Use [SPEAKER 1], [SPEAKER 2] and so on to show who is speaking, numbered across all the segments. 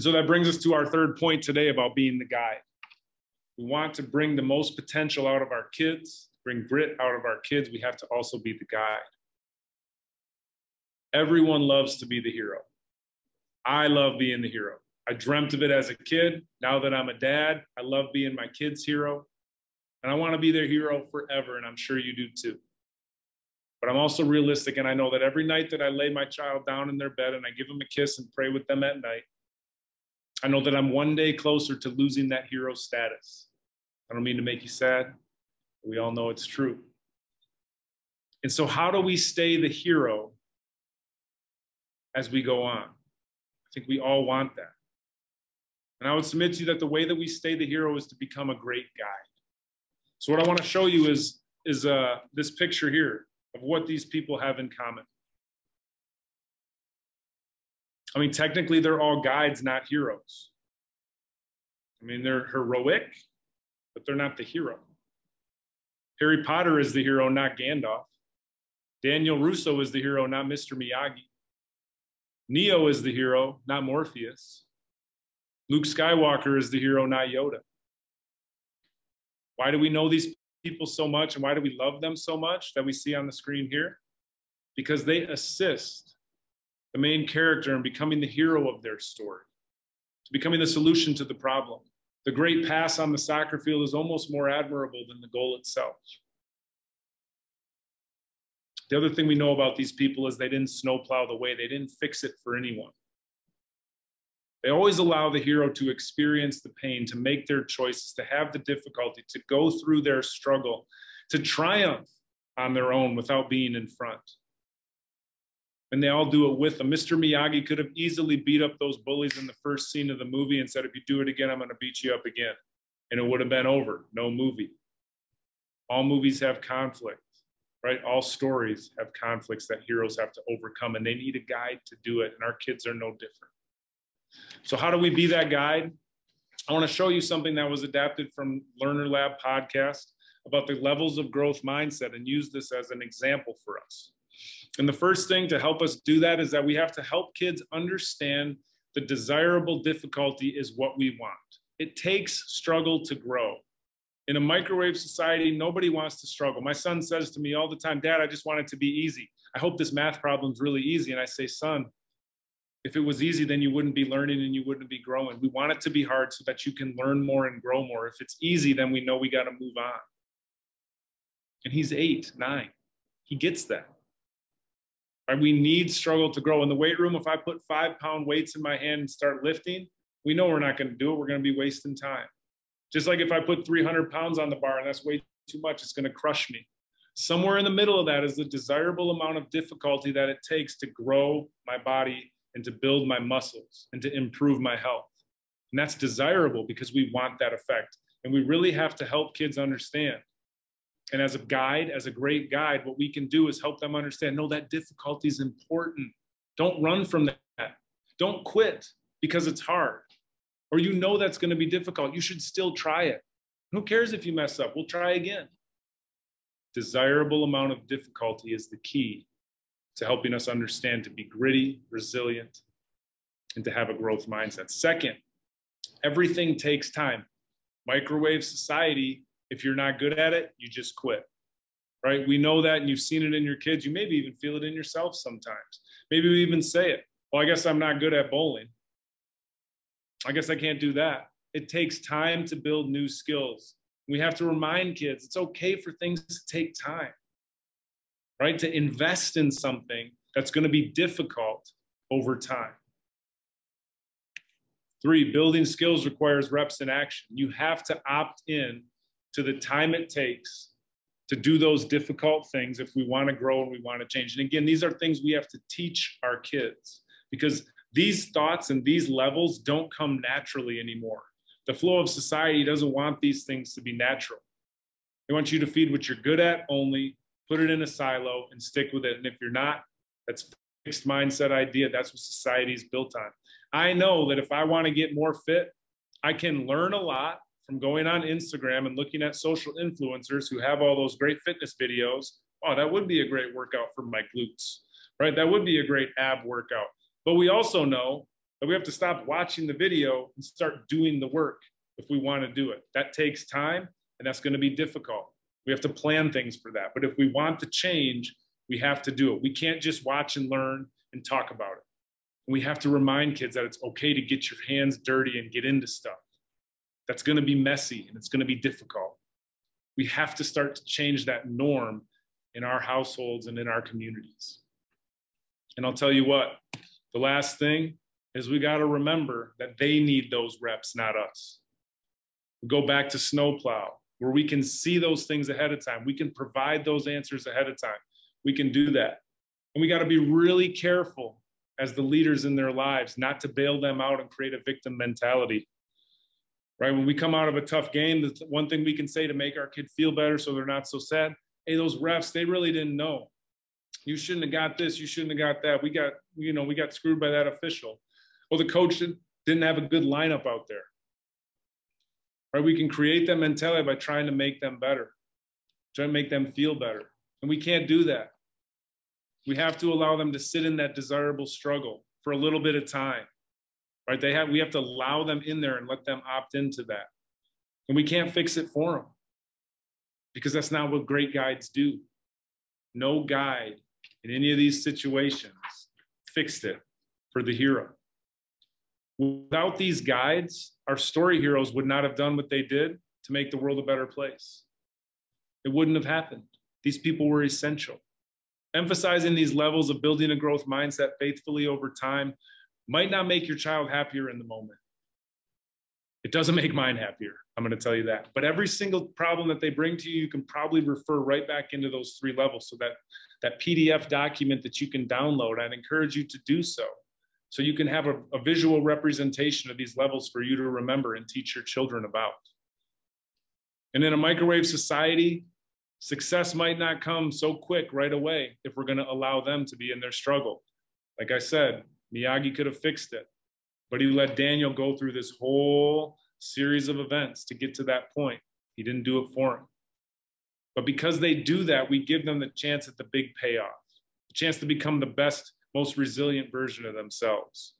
[SPEAKER 1] So that brings us to our third point today about being the guide. We want to bring the most potential out of our kids, bring grit out of our kids. We have to also be the guide. Everyone loves to be the hero. I love being the hero. I dreamt of it as a kid. Now that I'm a dad, I love being my kid's hero. And I want to be their hero forever. And I'm sure you do too. But I'm also realistic. And I know that every night that I lay my child down in their bed and I give them a kiss and pray with them at night, I know that I'm one day closer to losing that hero status. I don't mean to make you sad. We all know it's true. And so, how do we stay the hero as we go on? I think we all want that. And I would submit to you that the way that we stay the hero is to become a great guide. So, what I want to show you is, is uh, this picture here of what these people have in common. I mean, technically, they're all guides, not heroes. I mean, they're heroic, but they're not the hero. Harry Potter is the hero, not Gandalf. Daniel LaRusso is the hero, not Mr. Miyagi. Neo is the hero, not Morpheus. Luke Skywalker is the hero, not Yoda. Why do we know these people so much and why do we love them so much that we see on the screen here? Because they assist the main character and becoming the hero of their story, to becoming the solution to the problem. The great pass on the soccer field is almost more admirable than the goal itself. The other thing we know about these people is they didn't snowplow the way, they didn't fix it for anyone. They always allow the hero to experience the pain, to make their choices, to have the difficulty, to go through their struggle, to triumph on their own without being in front and they all do it with them. Mr. Miyagi could have easily beat up those bullies in the first scene of the movie and said, if you do it again, I'm going to beat you up again. And it would have been over. No movie. All movies have conflict, right? All stories have conflicts that heroes have to overcome, and they need a guide to do it. And our kids are no different. So, how do we be that guide? I want to show you something that was adapted from Learner Lab podcast about the levels of growth mindset and use this as an example for us. And the first thing to help us do that is that we have to help kids understand the desirable difficulty is what we want. It takes struggle to grow. In a microwave society, nobody wants to struggle. My son says to me all the time, Dad, I just want it to be easy. I hope this math problem's really easy. And I say, Son, if it was easy, then you wouldn't be learning and you wouldn't be growing. We want it to be hard so that you can learn more and grow more. If it's easy, then we know we got to move on. And he's eight, nine. He gets that. We need struggle to grow. In the weight room, if I put five pound weights in my hand and start lifting, we know we're not going to do it. We're going to be wasting time. Just like if I put 300 pounds on the bar and that's way too much, it's going to crush me. Somewhere in the middle of that is the desirable amount of difficulty that it takes to grow my body and to build my muscles and to improve my health. And that's desirable because we want that effect. And we really have to help kids understand and as a guide, as a great guide, what we can do is help them understand no, that difficulty is important. Don't run from that. Don't quit because it's hard or you know that's going to be difficult. You should still try it. Who cares if you mess up? We'll try again. Desirable amount of difficulty is the key to helping us understand to be gritty, resilient, and to have a growth mindset. Second, everything takes time. Microwave society if you're not good at it, you just quit. Right? We know that and you've seen it in your kids. You maybe even feel it in yourself sometimes. Maybe we even say it. Well, I guess I'm not good at bowling. I guess I can't do that. It takes time to build new skills. We have to remind kids it's okay for things to take time, right? To invest in something that's going to be difficult over time. Three, building skills requires reps in action. You have to opt in to the time it takes to do those difficult things if we want to grow and we want to change. And again, these are things we have to teach our kids because these thoughts and these levels don't come naturally anymore. The flow of society doesn't want these things to be natural. They want you to feed what you're good at only, put it in a silo and stick with it. And if you're not, that's fixed mindset idea. That's what society is built on. I know that if I want to get more fit, I can learn a lot from going on Instagram and looking at social influencers who have all those great fitness videos. Oh, that would be a great workout for my glutes, right? That would be a great ab workout. But we also know that we have to stop watching the video and start doing the work if we want to do it. That takes time and that's going to be difficult. We have to plan things for that. But if we want to change, we have to do it. We can't just watch and learn and talk about it. we have to remind kids that it's okay to get your hands dirty and get into stuff. That's going to be messy and it's going to be difficult. We have to start to change that norm in our households and in our communities. And I'll tell you what, the last thing is we got to remember that they need those reps, not us. We go back to snowplow, where we can see those things ahead of time. We can provide those answers ahead of time. We can do that. And we got to be really careful as the leaders in their lives not to bail them out and create a victim mentality. Right? When we come out of a tough game, the one thing we can say to make our kid feel better so they're not so sad hey, those refs, they really didn't know. You shouldn't have got this. You shouldn't have got that. We got, you know, we got screwed by that official. Well, the coach didn't have a good lineup out there. Right? We can create that mentality by trying to make them better, trying to make them feel better. And we can't do that. We have to allow them to sit in that desirable struggle for a little bit of time. Right? They have we have to allow them in there and let them opt into that. And we can't fix it for them because that's not what great guides do. No guide in any of these situations fixed it for the hero. Without these guides, our story heroes would not have done what they did to make the world a better place. It wouldn't have happened. These people were essential. Emphasizing these levels of building a growth mindset faithfully over time might not make your child happier in the moment. It doesn't make mine happier. I'm going to tell you that. But every single problem that they bring to you, you can probably refer right back into those three levels. So that that PDF document that you can download, I'd encourage you to do so. So you can have a, a visual representation of these levels for you to remember and teach your children about. And in a microwave society, success might not come so quick right away if we're going to allow them to be in their struggle. Like I said, Miyagi could have fixed it, but he let Daniel go through this whole series of events to get to that point. He didn't do it for him. But because they do that, we give them the chance at the big payoff, the chance to become the best most resilient version of themselves.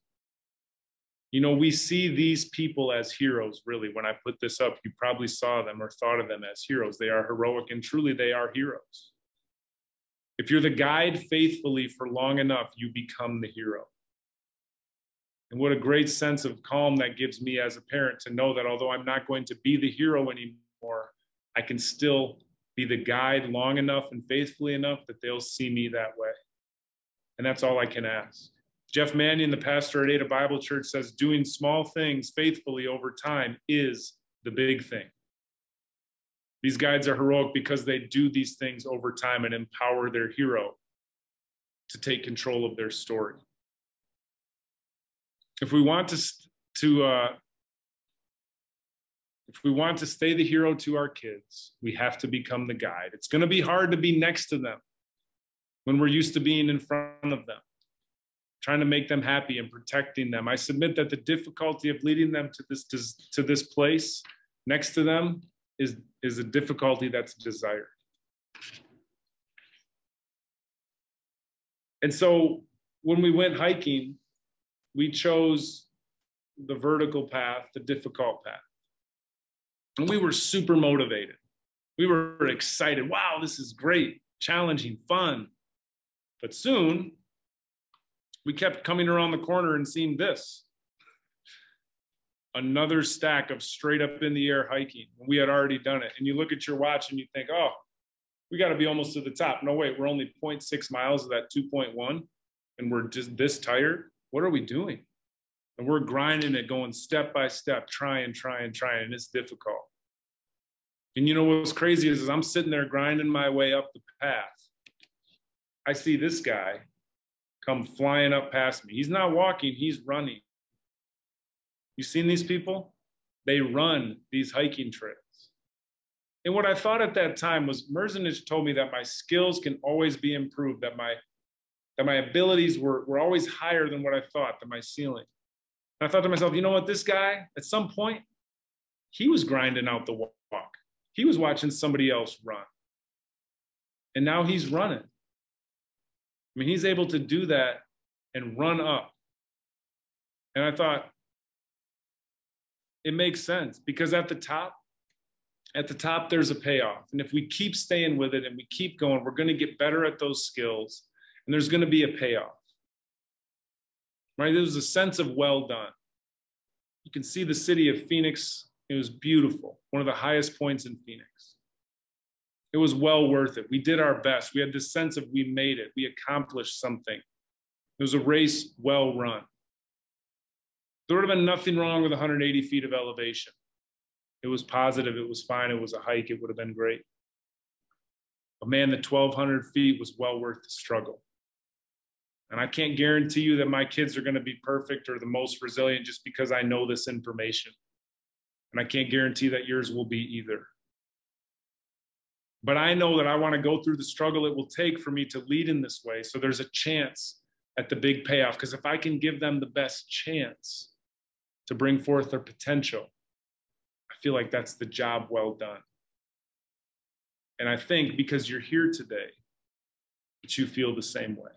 [SPEAKER 1] You know, we see these people as heroes, really. When I put this up, you probably saw them or thought of them as heroes. They are heroic and truly they are heroes. If you're the guide faithfully for long enough, you become the hero. And what a great sense of calm that gives me as a parent to know that although I'm not going to be the hero anymore, I can still be the guide long enough and faithfully enough that they'll see me that way. And that's all I can ask. Jeff Manion, the pastor at Ada Bible Church, says doing small things faithfully over time is the big thing. These guides are heroic because they do these things over time and empower their hero to take control of their story. If we want to, to uh, if we want to stay the hero to our kids, we have to become the guide. It's going to be hard to be next to them when we're used to being in front of them, trying to make them happy and protecting them. I submit that the difficulty of leading them to this to, this place next to them is, is a difficulty that's desired. And so when we went hiking, we chose the vertical path, the difficult path. And we were super motivated. We were excited. Wow, this is great, challenging, fun. But soon, we kept coming around the corner and seeing this another stack of straight up in the air hiking. We had already done it. And you look at your watch and you think, oh, we got to be almost to the top. No, wait, we're only 0.6 miles of that 2.1 and we're just this tired. What are we doing? And we're grinding it, going step by step, trying, trying, trying. And it's difficult. And you know what's crazy is, is I'm sitting there grinding my way up the path I see this guy come flying up past me. He's not walking, he's running. You seen these people? They run these hiking trails. And what I thought at that time was Merzenich told me that my skills can always be improved, that my that my abilities were, were always higher than what I thought, than my ceiling. And I thought to myself, you know what, this guy, at some point, he was grinding out the walk. He was watching somebody else run. And now he's running. I mean, he's able to do that and run up. And I thought, it makes sense because at the top, at the top, there's a payoff. And if we keep staying with it and we keep going, we're going to get better at those skills and there's going to be a payoff. Right? There's a sense of well done. You can see the city of Phoenix. It was beautiful, one of the highest points in Phoenix. It was well worth it. We did our best. We had this sense of we made it, we accomplished something. It was a race well run. There would have been nothing wrong with 180 feet of elevation. It was positive, it was fine, it was a hike, it would have been great. But man, the 1,200 feet was well worth the struggle. And I can't guarantee you that my kids are going to be perfect or the most resilient just because I know this information. And I can't guarantee that yours will be either. But I know that I want to go through the struggle it will take for me to lead in this way. So there's a chance at the big payoff. Because if I can give them the best chance to bring forth their potential, I feel like that's the job well done. And I think because you're here today, that you feel the same way.